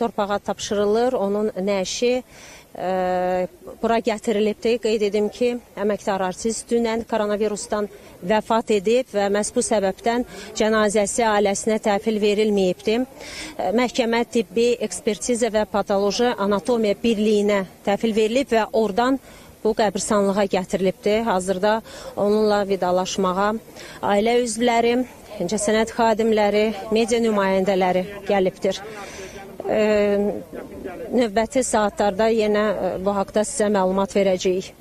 torpağa tapşırılır, onun nəşi ə, bura gətirilibdir. Qeyd edim ki, əməkdar artist dünən koronavirusdan vəfat edib və məhz bu səbəbdən cənazəsi ailəsinə təhvil verilməyibdir. Ə, Məhkəmə tibbi ekspertiza və patoloji anatomiya birliyinə təhvil verilib və oradan bu qəbirstanlığa gətirilibdir. Hazırda onunla vidalaşmağa ailə üzvləri, incəsənət xadimləri, media nümayəndələri gəlibdir. Növbəti saatlarda yenə ə, bu haqda sizə məlumat verəcəyik.